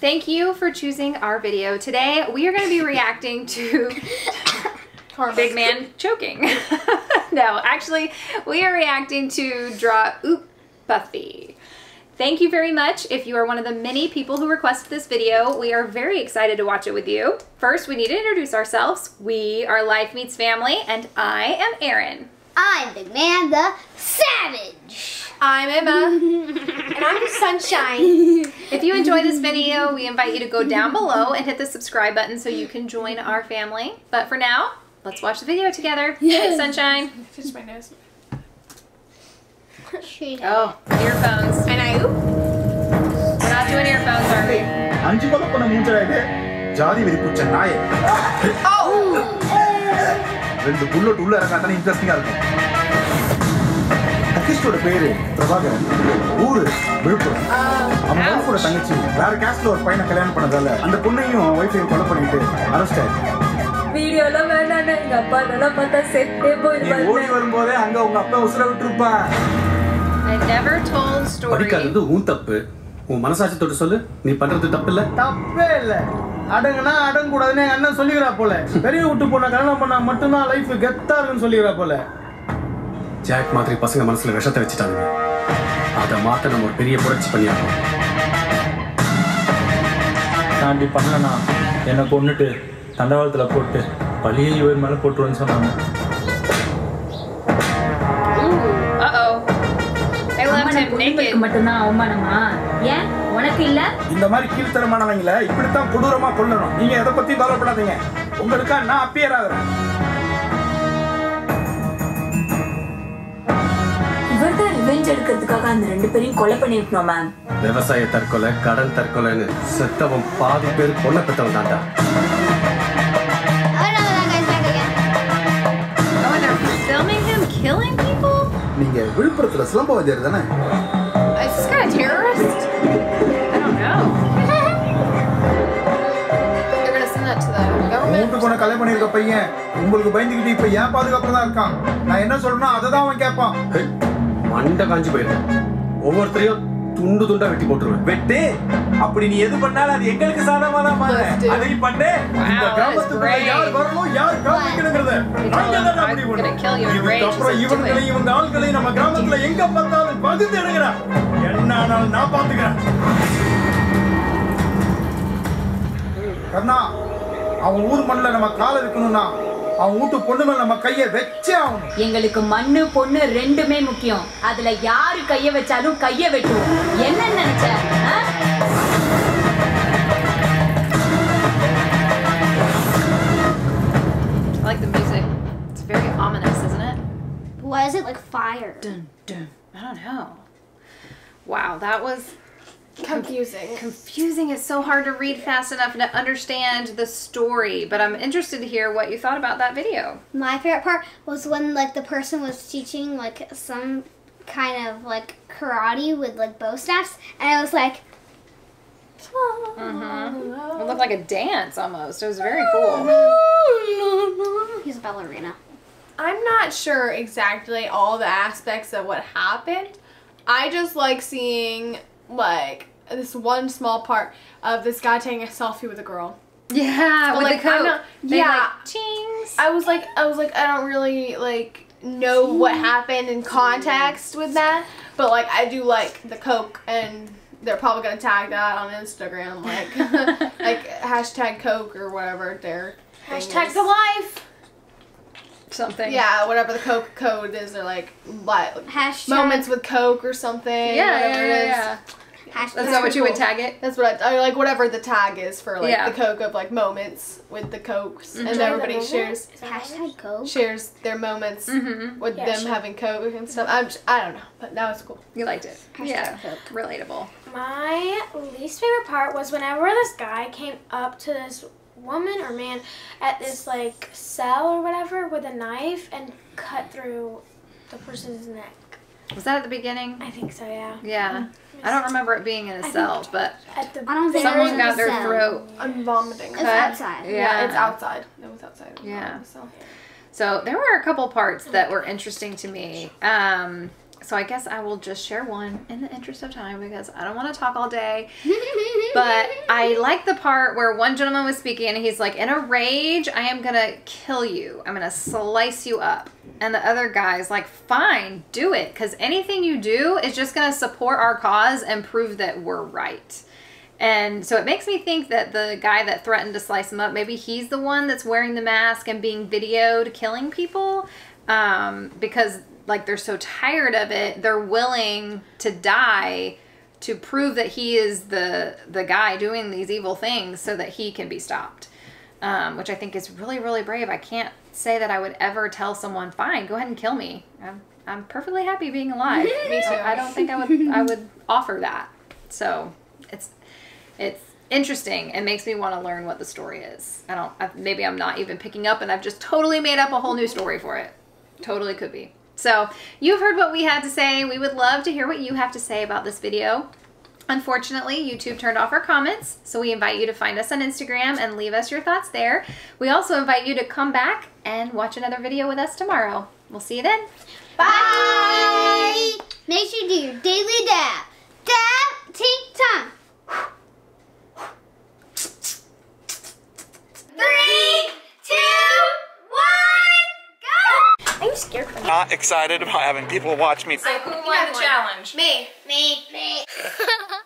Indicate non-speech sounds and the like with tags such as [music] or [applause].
Thank you for choosing our video. Today we are going to be [laughs] reacting to Big Man choking. [laughs] no, actually we are reacting to Draw Oop Buffy. Thank you very much if you are one of the many people who requested this video. We are very excited to watch it with you. First, we need to introduce ourselves. We are Life Meets Family and I am Erin. I'm Big Man the Savage. I'm Emma. [laughs] and I'm Sunshine. if you enjoy this video, we invite you to go down below and hit the subscribe button so you can join our family. But for now, let's watch the video together. Yes. Sunshine. Just my nose. Oh, earphones. And I oop. We're not doing earphones, are we? Anju ಬಲಪ್ಪನ Oh! ಜಾರಿ ವಿರಿಪುಚ್ಚ ನಾಯಿ రెండు bullet ఉళ్ళు ఎరగా interesting అవుతుంది அகிஸ்டோட பேரு பிரபாகரன். ஊரு விழுப்புரம். அவன் ஒய்ஃபோட தங்கச்சி. வேற கேஸ்ட்ல ஒரு பையனை கல்யாணம் பண்ணதால அந்த பொண்ணையும் ஒய்ஃபையும் கொலை பண்ணிட்டு அரெஸ்ட் ஆயிருக்கு வீடியோலாம் வேணாண்ணே எங்க அப்பா அதெல்லாம் பார்த்தா செட்டே நீ ஓடி வரும்போதே அங்க உங்க அப்பா உசுர விட்டுருப்பான் I never told story. படிக்காதது உன் தப்பு. உன் மனசாட்சி தொட்டு சொல்லு. நீ பண்றது தப்பு இல்ல தப்பே இல்ல. அடங்குனா எங்க அண்ணன் சொல்லிக்கிறா போல. பெரிய விட்டு பொண்ணை கல்யாணம் பண்ணா மட்டும்தான் லைஃப் கெத்தா இருக்குன்னு சொல்லிக்கிறா போல. ஜாக் மாதிரி பசங்க மனசுல விஷத்தை வச்சுட்டாங்க அதை மாத்த நம்ம ஒரு பெரிய புரட்சி பண்ணியாகணும். நான் இப்படி பண்ணலனா என்னை கொண்டுட்டு தண்டவாளத்துல போட்டு பழியை இவர் மேல போட்டுருன்னு சொன்னாங்க. மட்டும்தான் அவமானமா? ஏன்? உனக்கு இல்ல? இந்த மாதிரி கீழ்த்தரமானவங்கள இப்படித்தான் கொடூரமா கொல்லணும். நீங்க எதை பத்தி கவலைப்படாதீங்க. உங்களுக்கா நான் அப்பியர் ஆகுறேன் பிச்செடுக்கிறதுக்காக அந்த ரெண்டு பேரையும் கொலை பண்ணிருக்கணும் மேம் விவசாய தற்கொலை கடல் தற்கொலைன்னு செத்தவன் பாதி பேர் கொல்ல பெற்றவன் தாண்டா நீங்க விழுப்புரத்துல சிலம்பவதியர் தானே? மூட்டு போன கலை பண்ணியிருக்க பையன். உங்களுக்கு பயந்துகிட்டு இப்ப ஏன் பாதுகாப்பு தான் இருக்கான்? நான் என்ன சொல்றேன்னா அதை தான் அவன் கேட்பான். மண்டை காஞ்சி போயிடும். ஒவ்வொருத்தரையும் துண்டு துண்டா வெட்டி போட்டுருவேன். வெட்டு? அப்படி நீ எது பண்ணாலும் அது எங்களுக்கு சாதகமா தான் மாறு. அதையும் பண்ணு. இந்த கிராமத்துக்குள்ள. யார் வரணும் யார் காமிக்கணுங்கிறத நாங்க தான் பண்ணணும். rage, இதுக்கப்புறம் இவங்களையும். இவங்க ஆட்களையும் நம்ம கிராமத்துல எங்க பார்த்தாலும் பகுந்து எடுக்கிறா என்ன ஆனாலும் நான் பாத்துக்கிறேன் கண்ணா அவன் ஊர் மண்ணில் நம்ம கால இருக்கணும்னா அவன் வீட்டு பொண்ணு மேல நம்ம கையை வச்சே ஆகணும் எங்களுக்கு மண்ணு பொண்ணு ரெண்டுமே முக்கியம் அதுல யாரு கைய வச்சாலும் கைய வெட்டுவோம் என்ன நினைச்ச ஆ? I like the music. It's very ominous, isn't it? Why is it like fire? Dun, dun. I don't know. Wow, that was Confusing. confusing. It's so hard to read fast enough to understand the story, but I'm interested to hear what you thought about that video. My favorite part was when like the person was teaching like some kind of like karate with like bow staffs, and I was like, mm-hmm. It looked like a dance almost. It was very [laughs] cool. he's a ballerina. I'm not sure exactly all the aspects of what happened. I just like seeing like this one small part of this guy taking a selfie with a girl. Yeah, But, with like, the I'm coat. not- yeah. like, chings. I was like, I was like, I don't really like know what happened in context with that, but like I do like the Coke, and they're probably gonna tag that on Instagram, like [laughs] like hashtag Coke or whatever their thing is. life. Something. Yeah, whatever the Coke code is, they're like, like Hashtag moments with Coke or something. Yeah, yeah, yeah, it is. yeah. Hashtag That's not what you would tag it? That's what I, I like. Whatever the tag is for like Yeah. the Coke of like moments with the Cokes, and Mhm. everybody shares hashtag Coke. shares their moments Mm-hmm. with Yeah, them sure. having Coke and stuff. I'm just, I don't know, but that was cool. You liked it. Hashtag yeah. Coke. Relatable. My least favorite part was whenever this guy came up to this woman or man at this like cell or whatever with a knife and cut through the person's neck. Was that at the beginning? I think so, yeah. Yeah. I don't remember it being in a I cell, think- but At the I don't think someone got their cell. throat I'm vomiting. It's cut. outside. Yeah. Yeah, it's outside. It was outside. Yeah. So. So there were a couple parts that were interesting to me. Um, so I guess I will just share one in the interest of time because I don't want to talk all day. [laughs] But I like the part where one gentleman was speaking and he's like, in a rage, I am gonna kill you. I'm gonna slice you up. And the other guy's like, fine, do it. Because anything you do is just gonna support our cause and prove that we're right. And so it makes me think that the guy that threatened to slice him up, maybe he's the one that's wearing the mask and being videoed killing people. Um, because like they're so tired of it, they're willing to die to prove that he is the the guy doing these evil things so that he can be stopped. Um, which I think is really, really brave. I can't say that I would ever tell someone, fine, go ahead and kill me. I'm, I'm perfectly happy being alive. [laughs] Me too. I, don't think I would I would offer that. So it's it's interesting It makes me want to learn what the story is. I don't, I, maybe I'm not even picking up and I've just totally made up a whole new story for it. Totally could be. So you've heard what we had to say. We would love to hear what you have to say about this video. Unfortunately, YouTube turned off our comments, so we invite you to find us on Instagram and leave us your thoughts there. We also invite you to come back and watch another video with us tomorrow. We'll see you then. Bye. Make sure you do your daily dab. Dab, take time. Three, two, one, go! I'm scared for Not excited about having people watch me. So who won the challenge? Me. Me, me. [laughs]